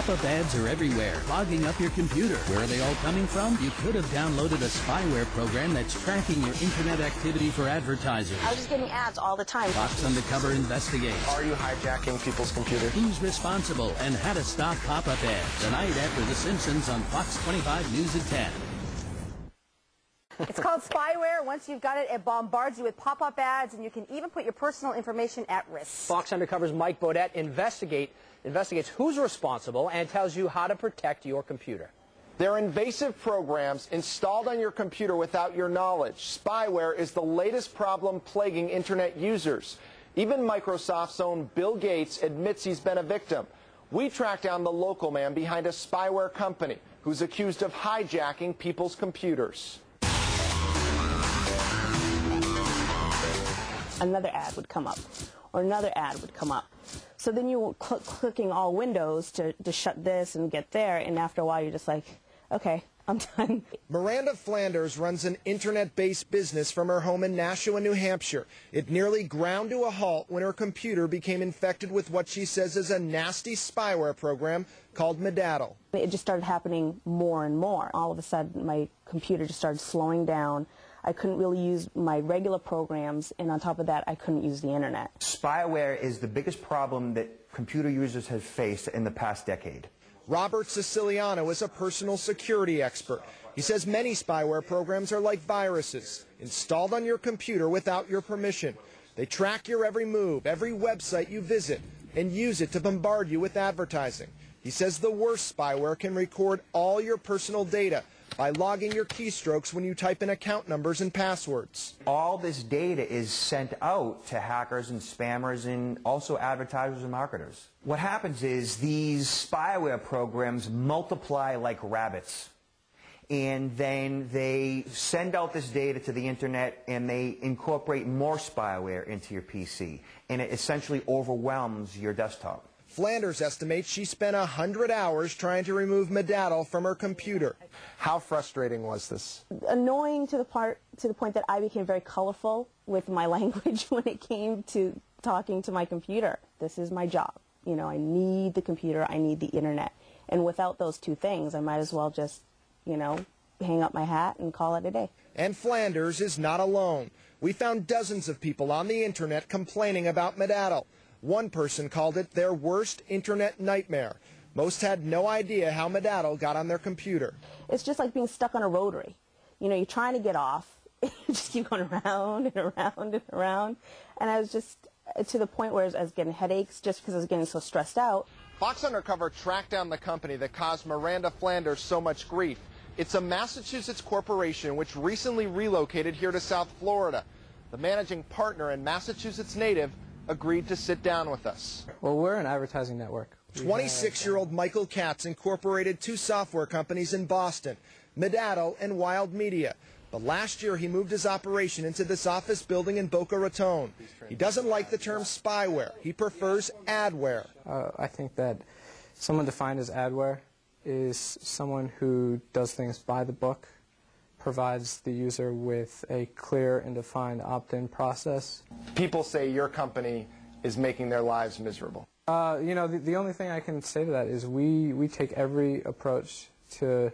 Pop-up ads are everywhere, clogging up your computer. Where are they all coming from? You could have downloaded a spyware program that's tracking your internet activity for advertisers. I was just getting ads all the time. Fox Undercover investigates. Are you hijacking people's computers? Who's responsible and how to stop pop-up ads tonight after The Simpsons on Fox 25 News at 10. It's called spyware. Once you've got it, it bombards you with pop-up ads, and you can even put your personal information at risk. Fox Undercover's Mike Beaudet investigate, investigates who's responsible and tells you how to protect your computer. They're invasive programs installed on your computer without your knowledge. Spyware is the latest problem plaguing Internet users. Even Microsoft's own Bill Gates admits he's been a victim. We tracked down the local man behind a spyware company who's accused of hijacking people's computers. Another ad would come up, or another ad would come up. So then you were cl clicking all windows to, to shut this and get there, and after a while you're just like, okay, I'm done. Miranda Flanders runs an internet-based business from her home in Nashua, New Hampshire. It nearly ground to a halt when her computer became infected with what she says is a nasty spyware program called Medaddle. It just started happening more and more. All of a sudden, my computer just started slowing down. I couldn't really use my regular programs, and on top of that, I couldn't use the internet. Spyware is the biggest problem that computer users have faced in the past decade. Robert Siciliano is a personal security expert. He says many spyware programs are like viruses, installed on your computer without your permission. They track your every move, every website you visit, and use it to bombard you with advertising. He says the worst spyware can record all your personal data by logging your keystrokes when you type in account numbers and passwords. All this data is sent out to hackers and spammers and also advertisers and marketers. What happens is these spyware programs multiply like rabbits. And then they send out this data to the internet and they incorporate more spyware into your PC. And it essentially overwhelms your desktop. Flanders estimates she spent 100 hours trying to remove Medaddle from her computer. How frustrating was this? Annoying to the part to the point that I became very colorful with my language when it came to talking to my computer. This is my job. You know, I need the computer, I need the internet. And without those two things, I might as well just, you know, hang up my hat and call it a day. And Flanders is not alone. We found dozens of people on the internet complaining about Medaddle. One person called it their worst internet nightmare. Most had no idea how Medaddle got on their computer. It's just like being stuck on a rotary. You know, you're trying to get off, you just keep going around and around and around. And I was just uh, to the point where I was getting headaches just because I was getting so stressed out. Fox Undercover tracked down the company that caused Miranda Flanders so much grief. It's a Massachusetts corporation which recently relocated here to South Florida. The managing partner and Massachusetts native agreed to sit down with us. Well, we're an advertising network. 26-year-old Michael Katz incorporated two software companies in Boston, Medaddle and Wild Media. But last year he moved his operation into this office building in Boca Raton. He doesn't like the term spyware. He prefers adware. Uh, I think that someone defined as adware is someone who does things by the book, provides the user with a clear and defined opt-in process. People say your company is making their lives miserable. Uh, you know, the, the only thing I can say to that is we, we take every approach to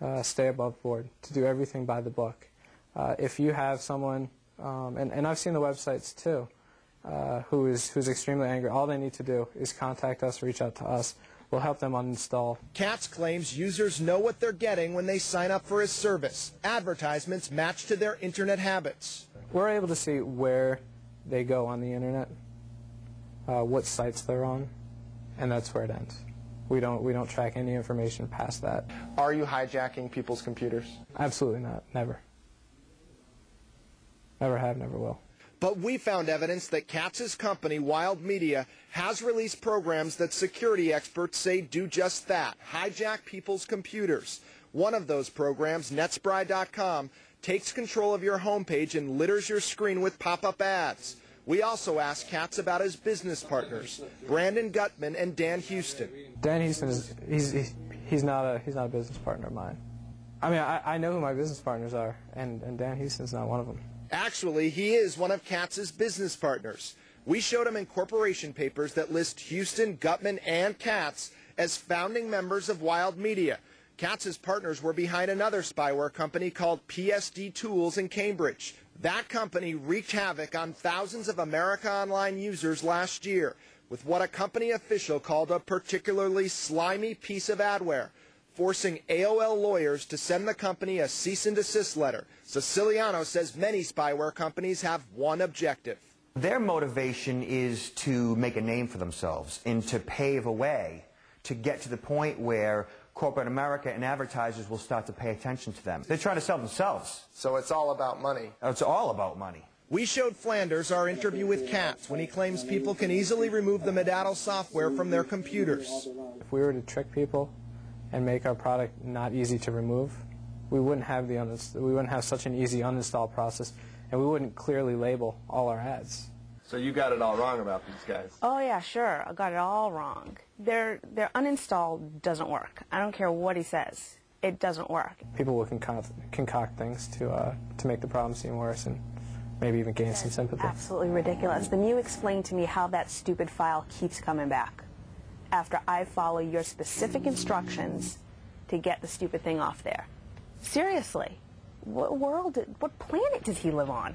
uh, stay above board, to do everything by the book. Uh, if you have someone, um, and, and I've seen the websites too, uh, who is who's extremely angry, all they need to do is contact us, reach out to us. We'll help them uninstall. Katz claims users know what they're getting when they sign up for his service. Advertisements match to their internet habits. We're able to see where they go on the internet, uh, what sites they're on, and that's where it ends. We don't we don't track any information past that. Are you hijacking people's computers? Absolutely not. Never. Never have, never will. But we found evidence that Katz's company, Wild Media, has released programs that security experts say do just that hijack people's computers. One of those programs, Netspry.com, takes control of your homepage and litters your screen with pop up ads. We also asked Katz about his business partners, Brandon Gutman and Dan Houston. Dan Houston is he's he's not a he's not a business partner of mine. I mean, I, I know who my business partners are, and, and Dan Houston's not one of them. Actually, he is one of Katz's business partners. We showed him incorporation papers that list Houston, Gutman, and Katz as founding members of Wild Media. Katz's partners were behind another spyware company called PSD Tools in Cambridge. That company wreaked havoc on thousands of America Online users last year with what a company official called a particularly slimy piece of adware, forcing AOL lawyers to send the company a cease and desist letter. Siciliano says many spyware companies have one objective. Their motivation is to make a name for themselves and to pave a way to get to the point where corporate America and advertisers will start to pay attention to them. They're trying to sell themselves. So it's all about money. It's all about money. We showed Flanders our interview with Katz when he claims people can easily remove the Medaddle software from their computers. If we were to trick people and make our product not easy to remove, we wouldn't have the we wouldn't have such an easy uninstall process, and we wouldn't clearly label all our ads. So you got it all wrong about these guys. Oh yeah, sure. I got it all wrong. Their their uninstall doesn't work. I don't care what he says. It doesn't work. People will concoct, concoct things to uh, to make the problem seem worse and maybe even gain some sympathy. Absolutely ridiculous. Then you explain to me how that stupid file keeps coming back after I follow your specific instructions to get the stupid thing off there. Seriously, what world, what planet does he live on?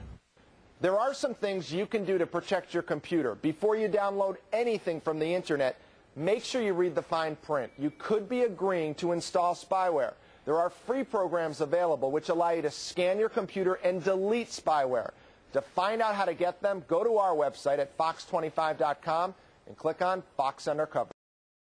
There are some things you can do to protect your computer. Before you download anything from the internet, make sure you read the fine print. You could be agreeing to install spyware. There are free programs available which allow you to scan your computer and delete spyware. To find out how to get them, go to our website at fox25.com and click on Fox Undercover.